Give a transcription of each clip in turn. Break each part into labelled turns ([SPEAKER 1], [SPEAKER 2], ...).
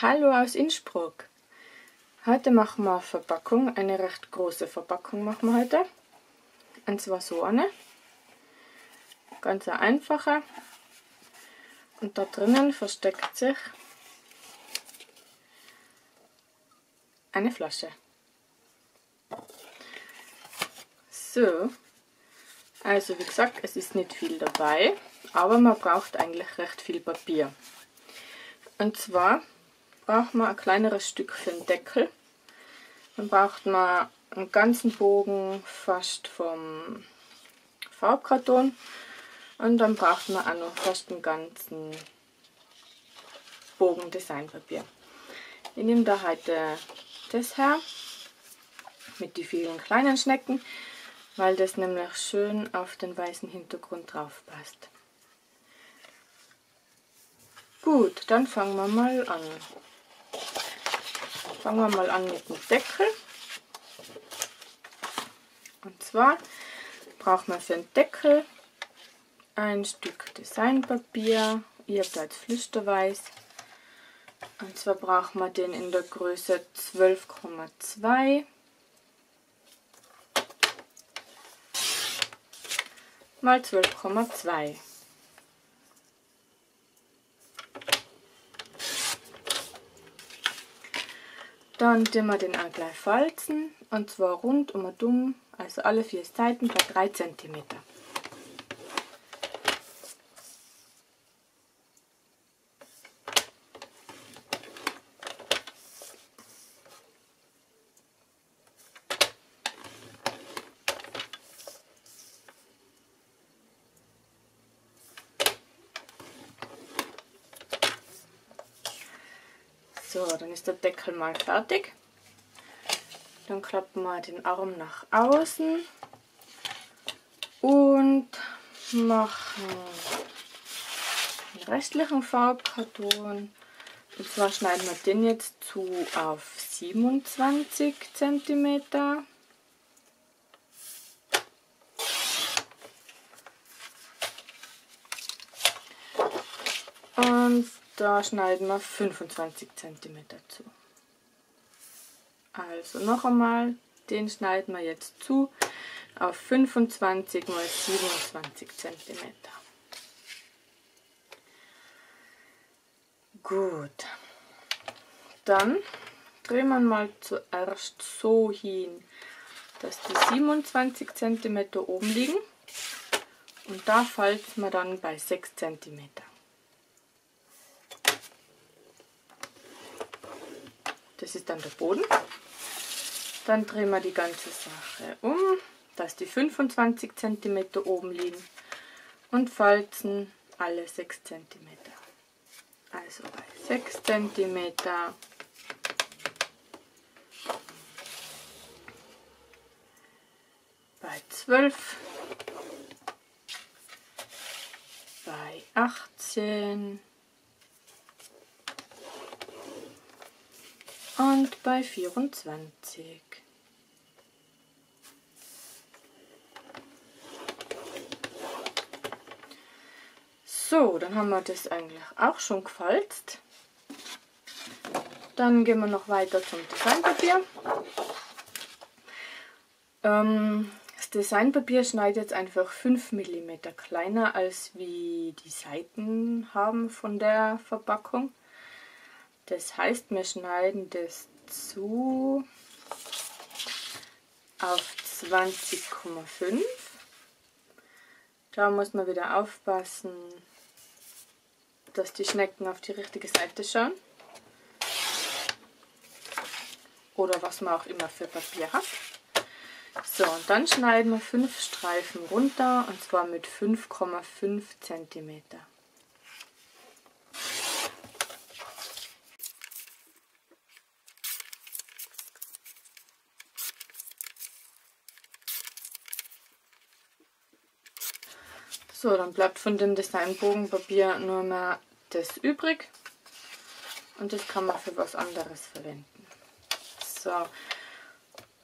[SPEAKER 1] Hallo aus Innsbruck. Heute machen wir eine Verpackung, eine recht große Verpackung machen wir heute. Und zwar so eine. Ganz eine einfache. Und da drinnen versteckt sich eine Flasche. So, also wie gesagt, es ist nicht viel dabei, aber man braucht eigentlich recht viel Papier. Und zwar braucht man ein kleineres Stück für den Deckel. Dann braucht man einen ganzen Bogen fast vom Farbkarton und dann braucht man auch noch fast einen ganzen Bogen Designpapier. Ich nehme da heute das her mit den vielen kleinen Schnecken, weil das nämlich schön auf den weißen Hintergrund drauf passt. Gut, dann fangen wir mal an. Fangen wir mal an mit dem Deckel. Und zwar braucht man für den Deckel ein Stück Designpapier. Ihr habt als Flüsterweiß. Und zwar braucht man den in der Größe 12,2 mal 12,2. Dann tun wir den auch gleich falzen und zwar rund um dumm, also alle vier Seiten bei 3 cm. So, dann ist der Deckel mal fertig. Dann klappen wir den Arm nach außen und machen den restlichen Farbkarton. Und zwar schneiden wir den jetzt zu auf 27 cm. Und da schneiden wir 25 cm zu. Also noch einmal, den schneiden wir jetzt zu auf 25 x 27 cm. Gut, dann drehen wir mal zuerst so hin, dass die 27 cm oben liegen und da falten wir dann bei 6 cm. Das ist dann der Boden. Dann drehen wir die ganze Sache um, dass die 25 cm oben liegen und falzen alle 6 cm. Also bei 6 cm bei 12 bei 18 und bei 24. So, dann haben wir das eigentlich auch schon gefalzt. Dann gehen wir noch weiter zum Designpapier. Ähm, das Designpapier schneidet jetzt einfach 5 mm kleiner als wie die Seiten haben von der Verpackung. Das heißt, wir schneiden das zu auf 20,5. Da muss man wieder aufpassen, dass die Schnecken auf die richtige Seite schauen. Oder was man auch immer für Papier hat. So, und dann schneiden wir fünf Streifen runter und zwar mit 5,5 cm. So, dann bleibt von dem Designbogenpapier nur mehr das übrig. Und das kann man für was anderes verwenden. So,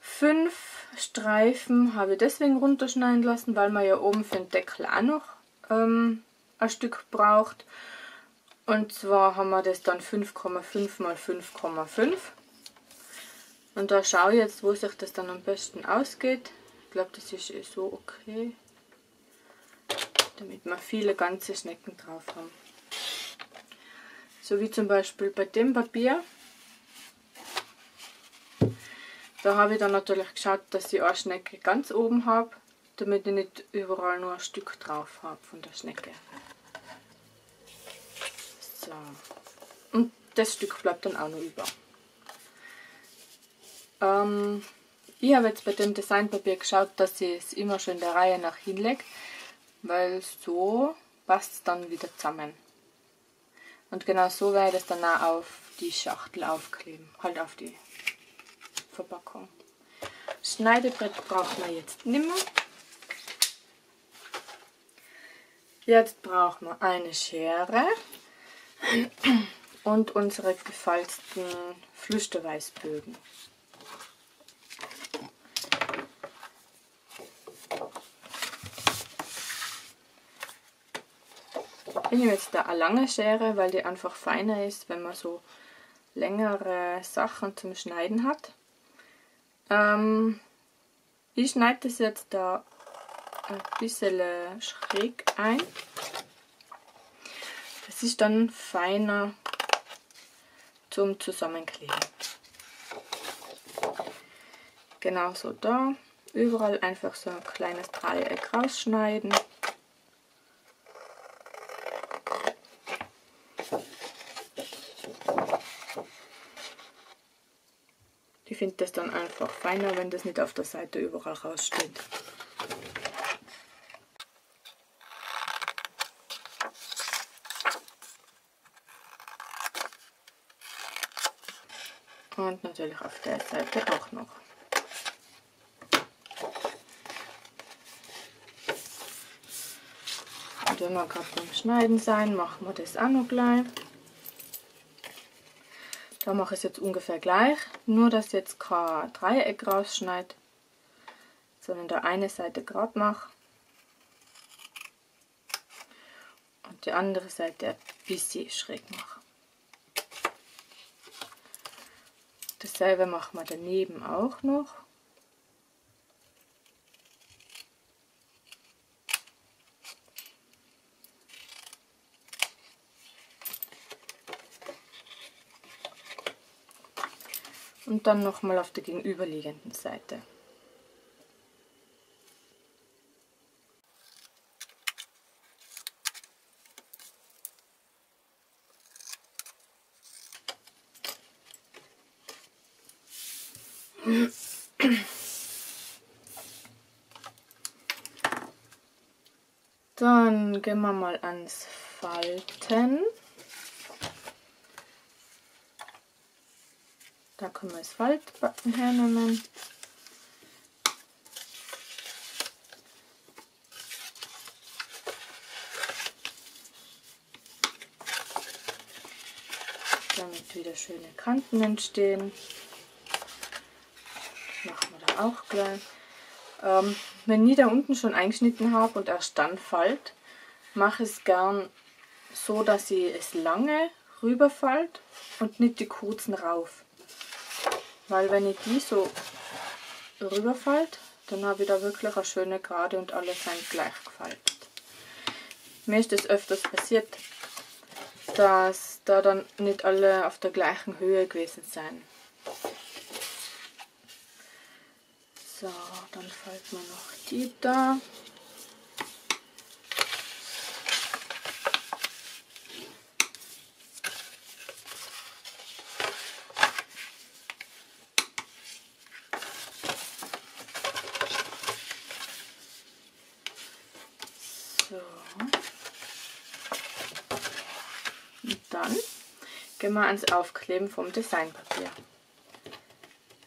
[SPEAKER 1] fünf Streifen habe ich deswegen runterschneiden lassen, weil man ja oben für den Deckel auch noch ähm, ein Stück braucht. Und zwar haben wir das dann 5,5 mal 5,5. Und da schaue ich jetzt, wo sich das dann am besten ausgeht. Ich glaube, das ist eh so okay. Damit wir viele ganze Schnecken drauf haben. So wie zum Beispiel bei dem Papier. Da habe ich dann natürlich geschaut, dass ich eine Schnecke ganz oben habe, damit ich nicht überall nur ein Stück drauf habe von der Schnecke. So. Und das Stück bleibt dann auch noch über. Ähm, ich habe jetzt bei dem Designpapier geschaut, dass ich es immer schön der Reihe nach hinlege, weil so passt es dann wieder zusammen. Und genau so werde ich das dann auch auf die Schachtel aufkleben, halt auf die Verpackung. Schneidebrett braucht man jetzt nicht mehr. Jetzt brauchen wir eine Schere und unsere gefalzten Flüsterweißbögen. Ich nehme jetzt da eine lange Schere, weil die einfach feiner ist, wenn man so längere Sachen zum Schneiden hat. Ähm, ich schneide das jetzt da ein bisschen schräg ein. Das ist dann feiner zum Zusammenkleben. Genauso da. Überall einfach so ein kleines Dreieck rausschneiden. Finde das dann einfach feiner, wenn das nicht auf der Seite überall raussteht. Und natürlich auf der Seite auch noch. Und wenn wir gerade beim Schneiden sein, machen wir das auch noch gleich. Da mache ich es jetzt ungefähr gleich, nur dass ich jetzt kein Dreieck rausschneide, sondern da eine Seite gerade mache und die andere Seite ein bisschen schräg mache. Dasselbe machen wir daneben auch noch. Und dann nochmal auf der gegenüberliegenden Seite. Dann gehen wir mal ans Falten. Da können wir das Faltbacken hernehmen. Damit wieder schöne Kanten entstehen. Das machen wir da auch gleich. Ähm, wenn ich da unten schon eingeschnitten habe und erst dann falt, mache ich es gern so, dass ich es lange rüberfalt und nicht die kurzen rauf. Weil wenn ich die so rüberfalt, dann habe ich da wirklich eine schöne Gerade und alles sind gleich gefaltet. Mir ist das öfters passiert, dass da dann nicht alle auf der gleichen Höhe gewesen sind. So, dann falten wir noch die da. So. Und dann gehen wir ans Aufkleben vom Designpapier.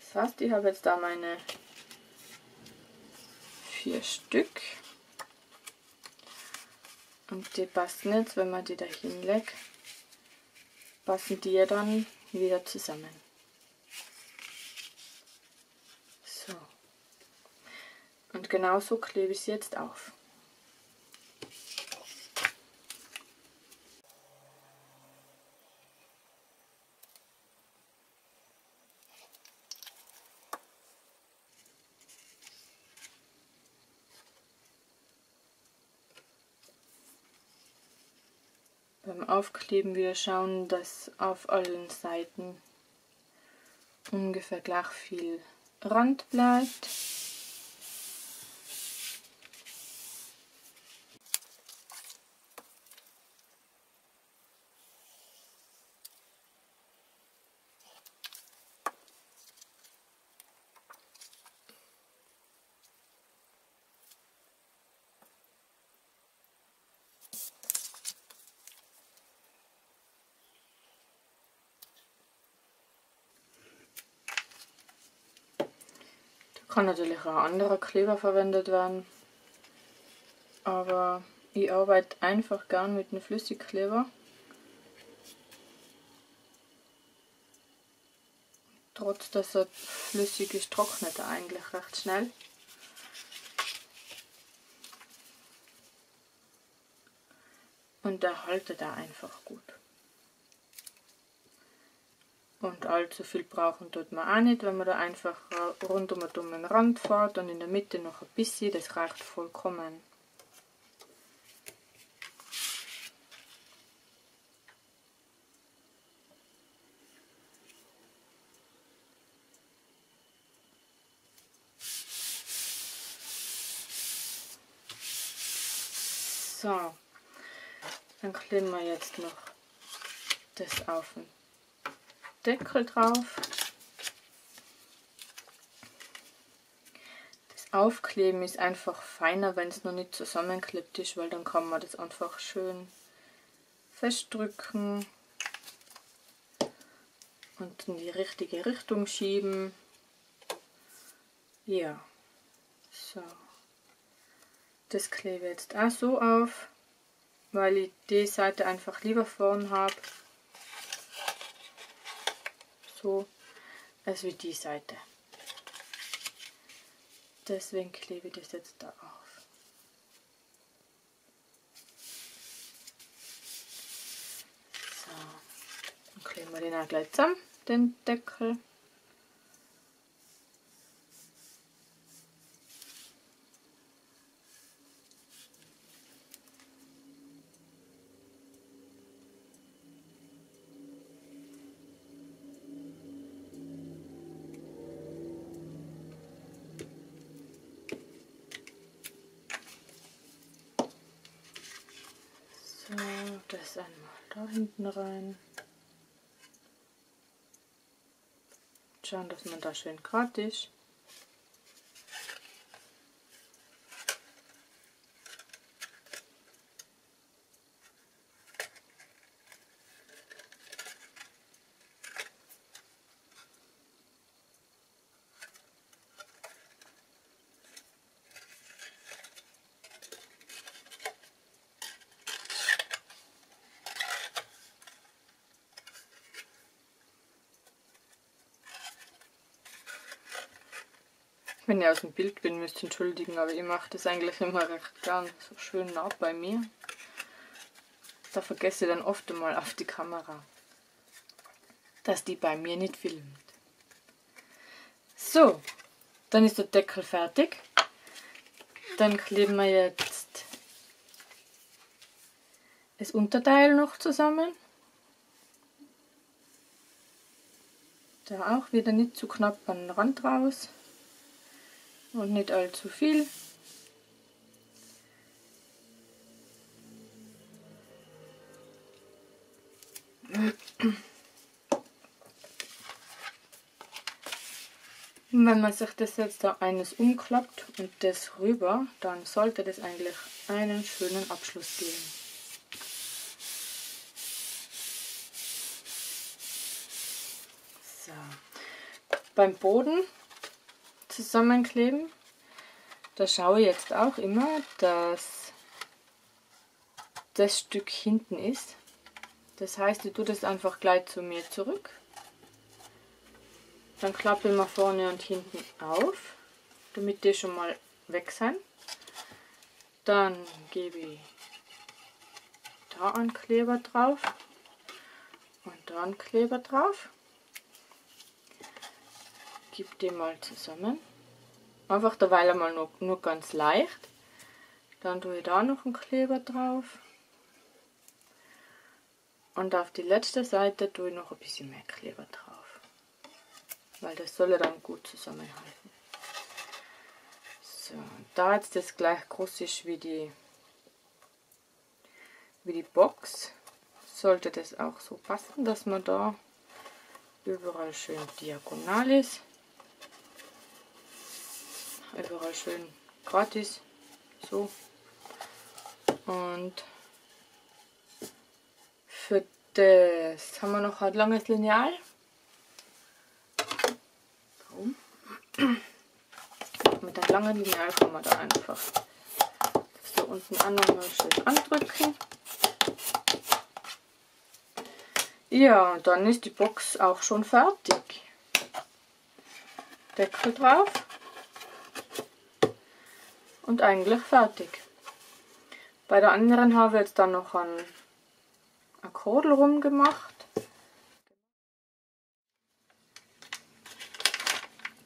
[SPEAKER 1] Das heißt, ich habe jetzt da meine vier Stück. Und die passen jetzt, wenn man die da hinlegt, passen die ja dann wieder zusammen. So. Und genauso klebe ich sie jetzt auf. Aufkleben wieder schauen, dass auf allen Seiten ungefähr gleich viel Rand bleibt. Kann natürlich auch anderer Kleber verwendet werden. Aber ich arbeite einfach gern mit einem Flüssigkleber. Trotz dass er flüssig ist, trocknet er eigentlich recht schnell. Und er haltet da einfach gut. Und allzu viel brauchen tut man auch nicht, wenn man da einfach rund um den Rand fährt und in der Mitte noch ein bisschen, das reicht vollkommen. So, dann kleben wir jetzt noch das auf den Deckel drauf. Das Aufkleben ist einfach feiner, wenn es noch nicht zusammenklebt ist, weil dann kann man das einfach schön festdrücken und in die richtige Richtung schieben. Ja, so. Das klebe jetzt auch so auf, weil ich die Seite einfach lieber vorn habe so als wie die Seite. Deswegen klebe ich das jetzt da auf. So, dann kleben wir den auch gleich zusammen, den Deckel. Das einmal da hinten rein. Schauen, dass man da schön gerade ist. Wenn ihr aus dem Bild bin, müsst entschuldigen, aber ich mache das eigentlich immer recht gern so schön nah bei mir. Da vergesse ich dann oft einmal auf die Kamera, dass die bei mir nicht filmt. So, dann ist der Deckel fertig. Dann kleben wir jetzt das Unterteil noch zusammen. Da auch wieder nicht zu knapp an den Rand raus und nicht allzu viel. wenn man sich das jetzt da eines umklappt und das rüber, dann sollte das eigentlich einen schönen Abschluss geben. So. Beim Boden zusammenkleben. Da schaue ich jetzt auch immer, dass das Stück hinten ist. Das heißt, ich tue das einfach gleich zu mir zurück. Dann klappe ich mal vorne und hinten auf, damit die schon mal weg sind. Dann gebe ich da einen Kleber drauf und da einen Kleber drauf gebe die mal zusammen. Einfach derweil einmal nur, nur ganz leicht. Dann tue ich da noch einen Kleber drauf. Und auf die letzte Seite tue ich noch ein bisschen mehr Kleber drauf. Weil das soll ja dann gut zusammenhalten. So, da jetzt das gleich groß ist wie die, wie die Box, sollte das auch so passen, dass man da überall schön diagonal ist. Überall schön gratis. So. Und für das haben wir noch ein langes Lineal. Warum? Mit einem langen Lineal kann man da einfach so unten an nochmal schön andrücken. Ja, und dann ist die Box auch schon fertig. Deckel drauf und eigentlich fertig. Bei der anderen habe ich jetzt dann noch ein Akkordel rumgemacht.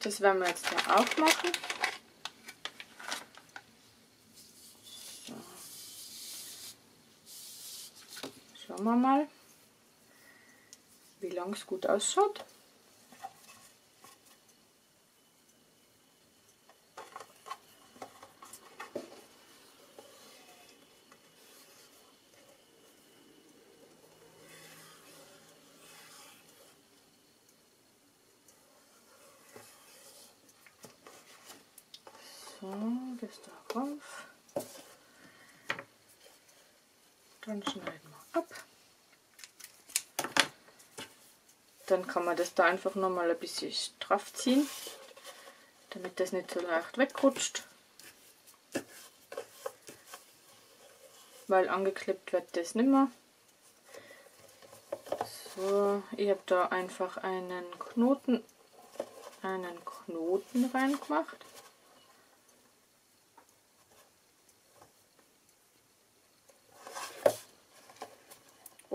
[SPEAKER 1] Das werden wir jetzt da auch machen. So. Schauen wir mal, wie lang es gut ausschaut. So, das da rauf. Dann schneiden wir ab. Dann kann man das da einfach nochmal ein bisschen straff ziehen, damit das nicht so leicht wegrutscht. Weil angeklebt wird das nicht mehr. So, ich habe da einfach einen Knoten, einen Knoten reingemacht.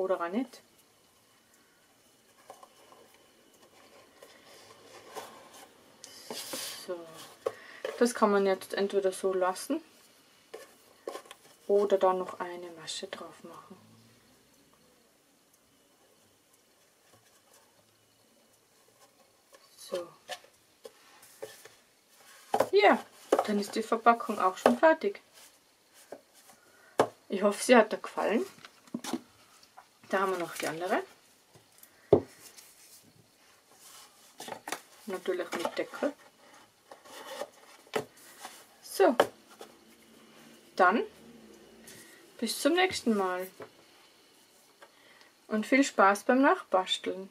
[SPEAKER 1] Oder auch nicht. So, das kann man jetzt entweder so lassen oder dann noch eine Masche drauf machen. So. Ja, dann ist die Verpackung auch schon fertig. Ich hoffe, sie hat dir gefallen. Da haben wir noch die andere. Natürlich mit Deckel. So. Dann bis zum nächsten Mal. Und viel Spaß beim Nachbasteln.